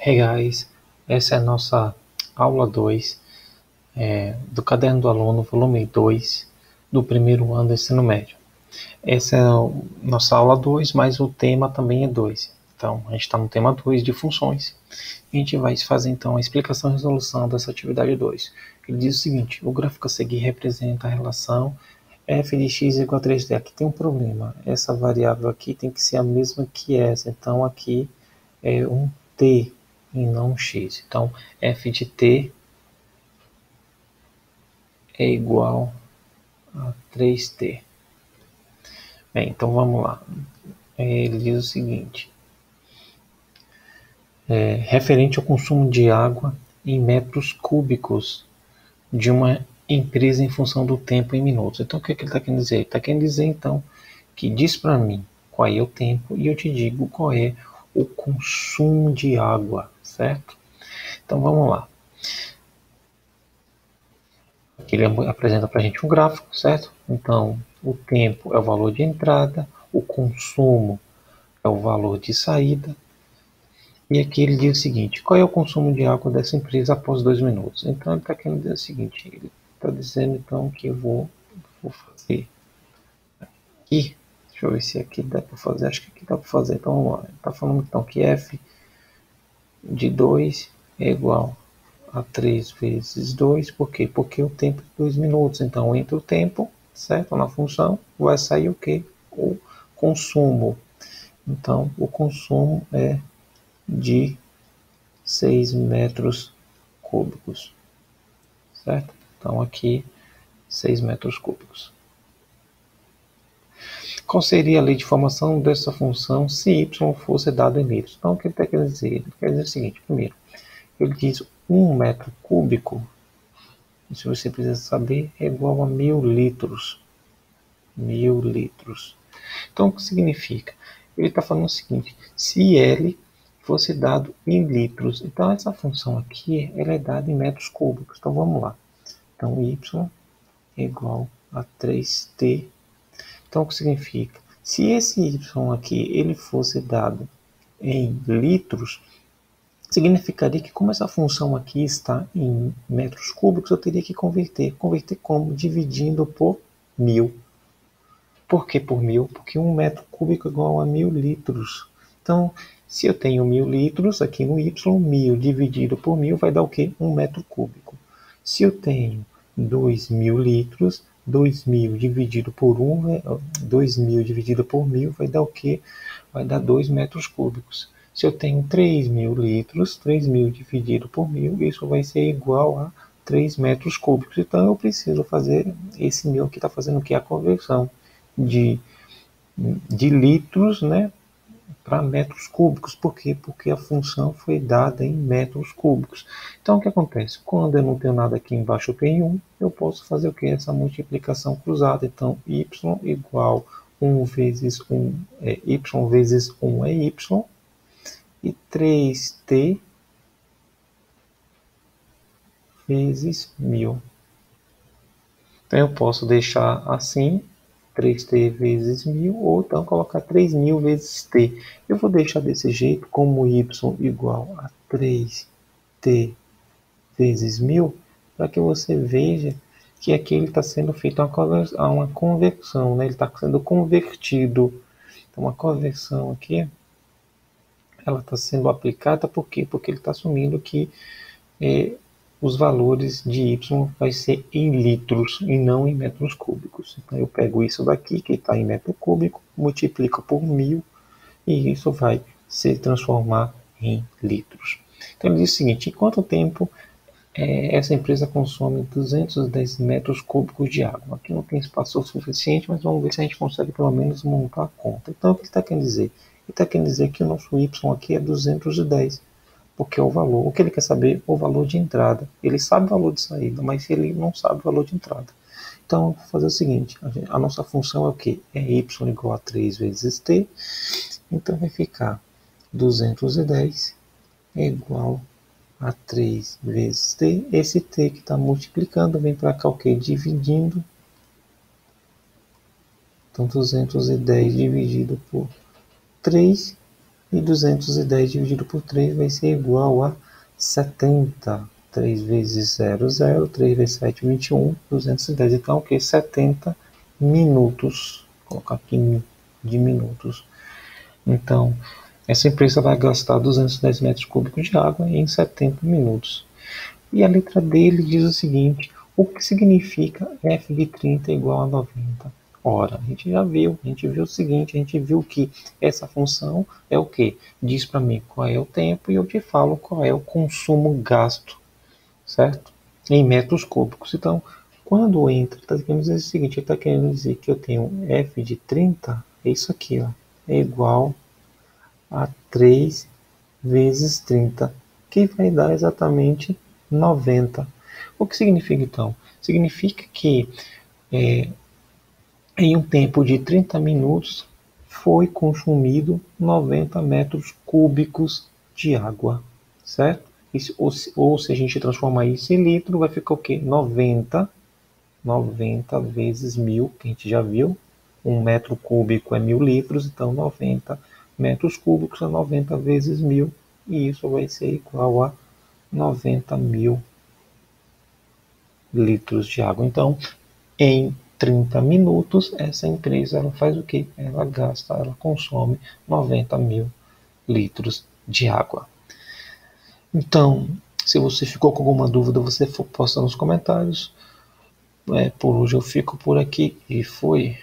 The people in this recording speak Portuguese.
Hey guys, essa é a nossa aula 2 é, do Caderno do Aluno, volume 2 do primeiro ano do ensino médio. Essa é a nossa aula 2, mas o tema também é 2. Então, a gente está no tema 2 de funções. A gente vai fazer então a explicação e resolução dessa atividade 2. Ele diz o seguinte: o gráfico a seguir representa a relação f de x igual a 3d. Aqui tem um problema. Essa variável aqui tem que ser a mesma que essa. Então, aqui é um t e não x. Então, f de t é igual a 3t. Bem, então vamos lá. Ele diz o seguinte: é, referente ao consumo de água em metros cúbicos de uma empresa em função do tempo em minutos. Então, o que, é que ele está querendo dizer? Ele está querendo dizer, então, que diz para mim qual é o tempo e eu te digo qual é o consumo de água, certo? Então, vamos lá. Aqui ele apresenta para a gente um gráfico, certo? Então, o tempo é o valor de entrada, o consumo é o valor de saída. E aqui ele diz o seguinte: qual é o consumo de água dessa empresa após dois minutos? Então, ele está querendo dizer o seguinte: ele está dizendo então que eu vou, vou fazer aqui Deixa eu ver se aqui dá para fazer. Acho que aqui dá para fazer. Então vamos lá. Está falando então que f de 2 é igual a 3 vezes 2. Por quê? Porque o tempo é 2 minutos. Então entre o tempo, certo? Na função, vai sair o que? O consumo. Então o consumo é de 6 metros cúbicos. Certo? Então aqui 6 metros cúbicos. Qual seria a lei de formação dessa função se y fosse dado em litros? Então, o que ele está querendo dizer? Ele quer dizer o seguinte, primeiro, ele diz 1 metro cúbico, se você precisa saber, é igual a mil litros. Mil litros. Então, o que significa? Ele está falando o seguinte, se L fosse dado em litros, então essa função aqui, ela é dada em metros cúbicos. Então, vamos lá. Então, y é igual a 3t então, o que significa? Se esse y aqui ele fosse dado em litros, significaria que como essa função aqui está em metros cúbicos, eu teria que converter. Converter como? Dividindo por mil. Por que por mil? Porque um metro cúbico é igual a mil litros. Então, se eu tenho mil litros aqui no y, mil dividido por mil vai dar o quê? Um metro cúbico. Se eu tenho dois mil litros, 2.000 dividido por 1, 2.000 dividido por 1.000 vai dar o quê? Vai dar 2 metros cúbicos. Se eu tenho 3.000 litros, 3.000 dividido por 1.000, isso vai ser igual a 3 metros cúbicos. Então eu preciso fazer esse mil aqui está fazendo que? A conversão de, de litros né, para metros cúbicos. Por quê? Porque a função foi dada em metros cúbicos. Então, o que acontece? Quando eu não tenho nada aqui embaixo, eu tenho 1, eu posso fazer o que? Essa multiplicação cruzada. Então, y igual 1 vezes 1 é y vezes 1 é y, e 3t vezes 1000. Então, eu posso deixar assim 3t vezes 1000, ou então colocar 3000 vezes t. Eu vou deixar desse jeito, como y igual a 3t vezes 1000, para que você veja que aqui ele está sendo feito uma, conversão, né? ele está sendo convertido. Então, uma conversão aqui, ela está sendo aplicada por quê? Porque ele está assumindo que é, os valores de y vai ser em litros e não em metros cúbicos. Então eu pego isso daqui, que está em metro cúbico, multiplico por mil e isso vai se transformar em litros. Então ele diz o seguinte, em quanto tempo é, essa empresa consome 210 metros cúbicos de água? Aqui não tem espaço suficiente, mas vamos ver se a gente consegue pelo menos montar a conta. Então o que está querendo dizer? Ele está querendo dizer que o nosso y aqui é 210 porque é o valor. O que ele quer saber? O valor de entrada. Ele sabe o valor de saída, mas ele não sabe o valor de entrada. Então, vou fazer o seguinte: a nossa função é o que? É y igual a 3 vezes t. Então, vai ficar 210 é igual a 3 vezes t. Esse t que está multiplicando vem para cá o que? Dividindo. Então, 210 dividido por 3 E 210 dividido por 3 vai ser igual a 70. 3 vezes 0, 0. 3 vezes 7, 21. 210. Então, o que? 70 minutos. Vou colocar aqui de minutos. Então, essa empresa vai gastar 210 metros cúbicos de água em 70 minutos. E a letra dele diz o seguinte: o que significa f de 30 igual a 90? Ora, a gente já viu, a gente viu o seguinte, a gente viu que essa função é o que? Diz para mim qual é o tempo e eu te falo qual é o consumo gasto, certo? Em metros cúbicos. Então, quando entra, está querendo dizer o seguinte, ele está querendo dizer que eu tenho f de 30, é isso aqui, ó, é igual a 3 vezes 30, que vai dar exatamente 90. O que significa então? Significa que é, em um tempo de 30 minutos foi consumido 90 metros cúbicos de água, certo? Ou, se, ou se a gente transformar isso em litro, vai ficar o quê? 90, 90 vezes mil, que a gente já viu. Um metro cúbico é mil litros, então 90 metros cúbicos é 90 vezes mil, e isso vai ser igual a 90 mil litros de água. Então, em 30 minutos, essa empresa ela faz o que? Ela gasta, ela consome 90 mil litros de água. Então, se você ficou com alguma dúvida, você posta nos comentários. É, por hoje eu fico por aqui e fui.